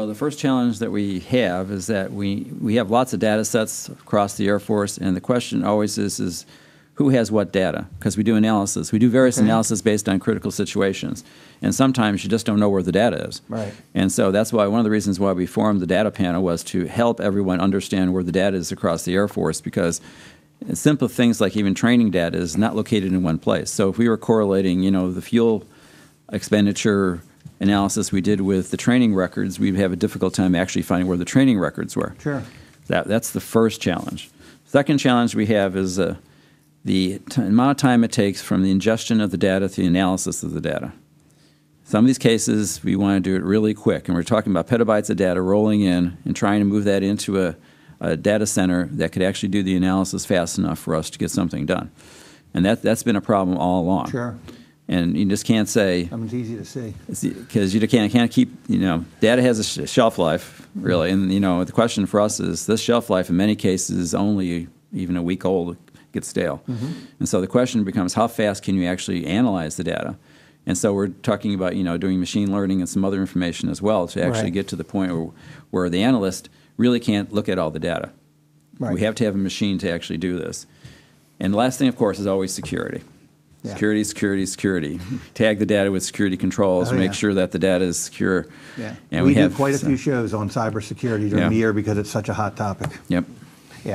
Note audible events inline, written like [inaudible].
The first challenge that we have is that we, we have lots of data sets across the Air Force, and the question always is, is who has what data? Because we do analysis. We do various Okay. analysis based on critical situations. And sometimes you just don't know where the data is. Right. And so that's why one of the reasons why we formed the data panel was to help everyone understand where the data is across the Air Force because simple things like even training data is not located in one place. So if we were correlating, you know, the fuel expenditure analysis we did with the training records, we'd have a difficult time actually finding where the training records were. Sure. That, that's the first challenge. Second challenge we have is uh, the t- amount of time it takes from the ingestion of the data to the analysis of the data. Some of these cases, we want to do it really quick, and we're talking about petabytes of data rolling in and trying to move that into a, a data center that could actually do the analysis fast enough for us to get something done. And that, that's been a problem all along. Sure. And you just can't say, I mean, it's easy to see. because you can't can't keep you know data has a sh- shelf life really. And you know the question for us is this shelf life in many cases is only even a week old gets stale. Mm-hmm. And so the question becomes how fast can you actually analyze the data? And so we're talking about you know doing machine learning and some other information as well to actually Right. get to the point where, where the analyst really can't look at all the data. Right. we have to have a machine to actually do this. And the last thing of course is always security Yeah. Security, security, security. [laughs] Tag the data with security controls. Oh, make yeah. sure that the data is secure. Yeah. And we, we, do have quite a so- few shows on cybersecurity during Yeah. the year because it's such a hot topic. Yep.